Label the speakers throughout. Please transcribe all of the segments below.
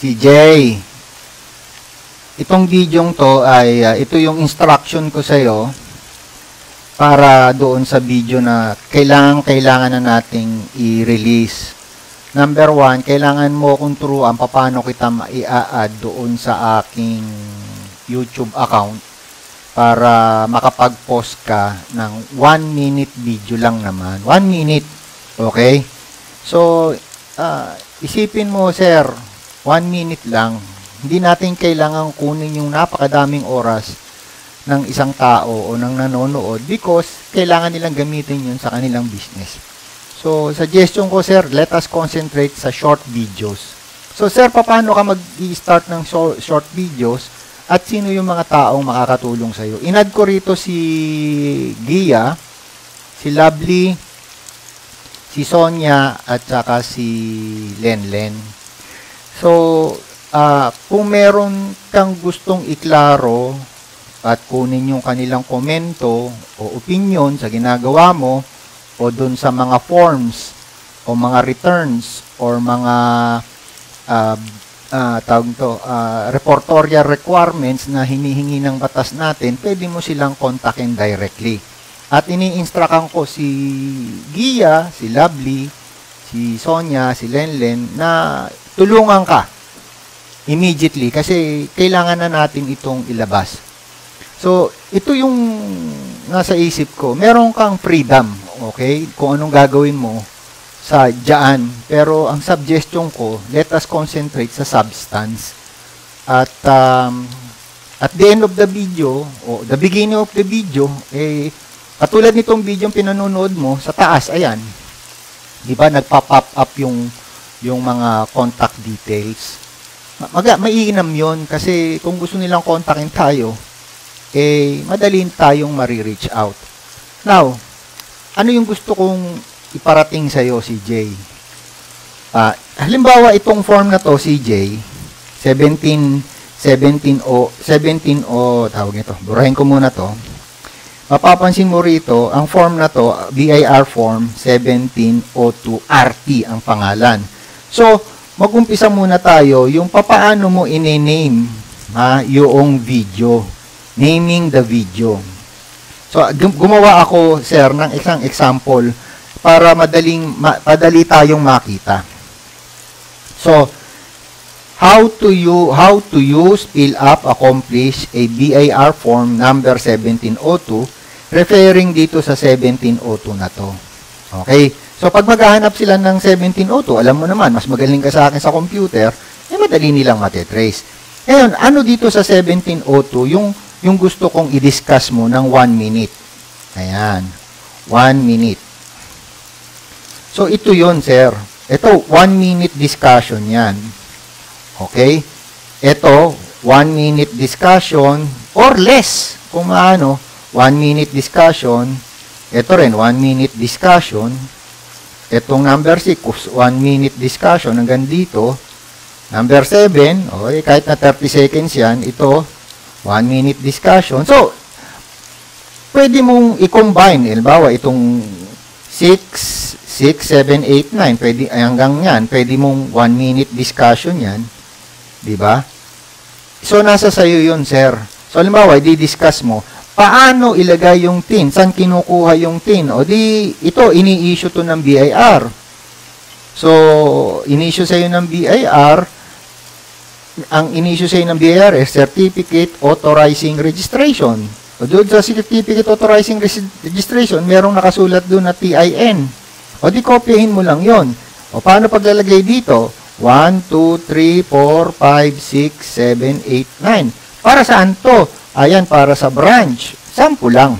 Speaker 1: si Jay. Itong video to ay, uh, ito yung instruction ko sa iyo para doon sa video na kailangan, kailangan na nating i-release. Number one, kailangan mo kung turuan paano kita i-add doon sa aking YouTube account para makapag-post ka ng 1 minute video lang naman. 1 minute. Okay? So, uh, isipin mo, sir, 1 minute lang. Hindi natin kailangan kunin yung napakadaming oras ng isang tao o ng nanonood because kailangan nilang gamitin yun sa kanilang business. So, suggestion ko, sir, let us concentrate sa short videos. So, sir, paano ka mag-i-start ng short videos at sino yung mga taong makakatulong sa iyo? Inad ko rito si Gia, si Lovely, si Sonia, at saka si Lenlen. So, uh, kung meron kang gustong iklaro at kunin yung kanilang komento o opinion sa ginagawa mo, o dun sa mga forms o mga returns or mga uh, uh, tawag to, uh, reportorial requirements na hinihingi ng batas natin, pwede mo silang kontakin directly. At ini-instructan ko si Gia, si Lovely, si Sonia, si Lenlen na tulungan ka immediately kasi kailangan na natin itong ilabas. So, ito yung nasa isip ko. Meron kang freedom Okay? Kung anong gagawin mo sa dyan. Pero ang suggestion ko, let us concentrate sa substance. At um, at the end of the video, o the beginning of the video, eh, katulad nitong video yung pinanonood mo, sa taas, ayan. Di ba, nagpa-pop up yung, yung mga contact details. Mag maiinam yon kasi kung gusto nilang kontakin tayo, eh, madalin tayong mari-reach out. Now, ano yung gusto kong iparating sa iyo, CJ? Uh, halimbawa, itong form na to, CJ, 17, 17 o, 17 o, tawag nito, burahin ko muna to. Mapapansin mo rito, ang form na to, BIR form 1702RT ang pangalan. So, magumpisa muna tayo, yung papaano mo ine-name ha, yung video. Naming the video. So, gumawa ako, sir, ng isang example para madaling, ma, madali tayong makita. So, how to you how to use fill up accomplish a BIR form number 1702 referring dito sa 1702 na to. Okay? So pag maghahanap sila ng 1702, alam mo naman, mas magaling ka sa akin sa computer, eh madali nilang matetrace. Ngayon, ano dito sa 1702 yung yung gusto kong i-discuss mo ng 1 minute. Ayan. 1 minute. So, ito yon sir. Ito, 1 minute discussion yan. Okay? Ito, 1 minute discussion or less. Kung maano, 1 minute discussion. Ito rin, 1 minute discussion. Itong number 6, 1 minute discussion hanggang dito. Number 7, okay, kahit na 30 seconds yan, ito, one minute discussion. So, pwede mong i-combine. Halimbawa, itong 6, 6, 7, 8, 9, pwede, hanggang yan, pwede mong one minute discussion yan. Ba? So, nasa sayo yun, sir. So, halimbawa, di-discuss mo, paano ilagay yung tin? Saan kinukuha yung tin? O di, ito, ini-issue to ng BIR. So, in-issue sa'yo ng BIR, ang inisyu sa ng BIR is Certificate Authorizing Registration. O doon sa Certificate Authorizing Registration, merong nakasulat doon na TIN. O di kopyahin mo lang yon. O paano paglalagay dito? 1, 2, 3, 4, 5, 6, 7, 8, 9. Para saan to? Ayan, para sa branch. Sample lang.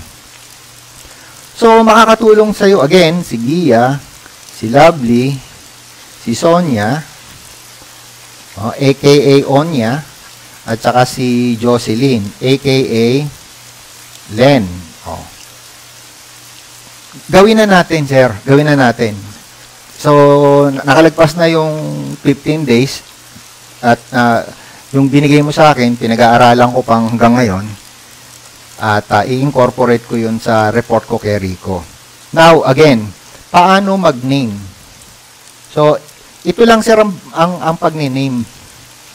Speaker 1: So, makakatulong sa'yo again, si Gia, si Lovely, si Sonia, oh, aka Onya, at saka si Jocelyn, aka Len. Oh. Gawin na natin, sir. Gawin na natin. So, nakalagpas na yung 15 days at uh, yung binigay mo sa akin, pinag-aaralan ko pang hanggang ngayon at uh, i-incorporate ko yun sa report ko kay Rico. Now, again, paano mag-name? So, ito lang sir ang, ang, ang pag-name.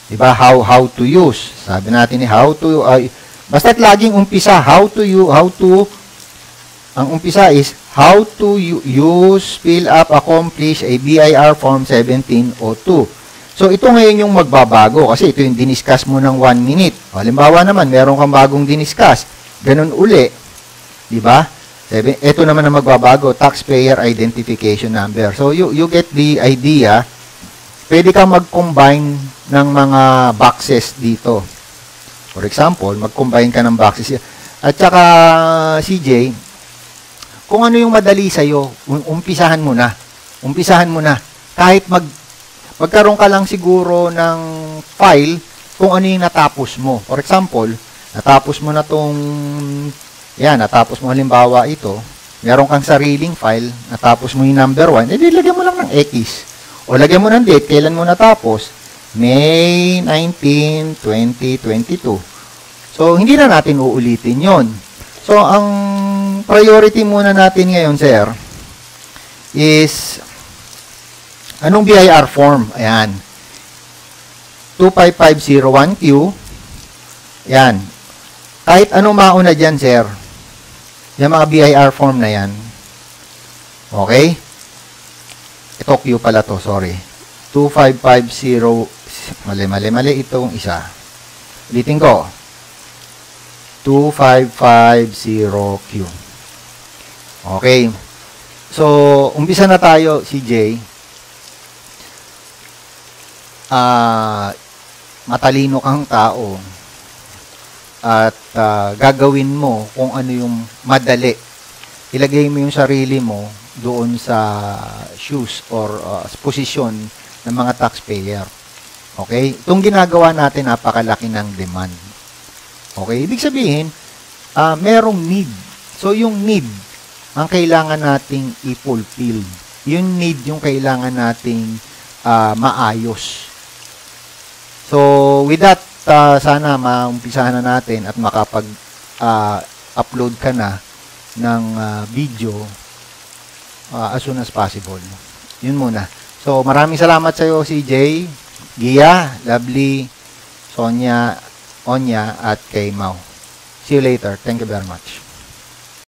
Speaker 1: Diba? How, how to use. Sabi natin ni how to, uh, basta't laging umpisa, how to you, how to, ang umpisa is, how to use, fill up, accomplish a BIR Form 1702. So, ito ngayon yung magbabago kasi ito yung diniscuss mo ng 1 minute. Halimbawa naman, meron kang bagong diniscuss. Ganun uli. Di ba? Ito naman ang magbabago, taxpayer identification number. So, you, you get the idea. Pwede kang mag-combine ng mga boxes dito. For example, mag-combine ka ng boxes. At saka, CJ, kung ano yung madali sa'yo, um- umpisahan mo na. Umpisahan mo na. Kahit mag, magkaroon ka lang siguro ng file kung ano yung natapos mo. For example, natapos mo na tong, yan, natapos mo halimbawa ito, meron kang sariling file, natapos mo yung number 1, edi lagyan mo lang ng X. O lagyan mo ng date, kailan mo natapos? May 19, 2022. So, hindi na natin uulitin yon. So, ang priority muna natin ngayon, sir, is anong BIR form? Ayan. 25501Q. Yan. Kahit ano mauna dyan, sir. Yung mga BIR form na yan. Okay? Ito Q pala to, sorry. 2550, mali, mali, mali itong isa. Ulitin ko. 2550Q. Okay. So, umpisa na tayo, CJ. Ah, matalino kang tao at ah, gagawin mo kung ano yung madali. Ilagay mo yung sarili mo doon sa shoes or uh, posisyon ng mga taxpayer. Okay? Itong ginagawa natin, napakalaki ng demand. Okay? Ibig sabihin, ah merong need. So, yung need, ang kailangan nating i-fulfill. Yung need, yung kailangan nating ah, maayos. So, with that, ah, sana maumpisahan na natin at makapag-upload ka na ng ah, video ah, as soon as possible. Yun muna. So, maraming salamat sa iyo, CJ, Gia, Lovely, Sonia, Onya, at kay Mau. See you later. Thank you very much.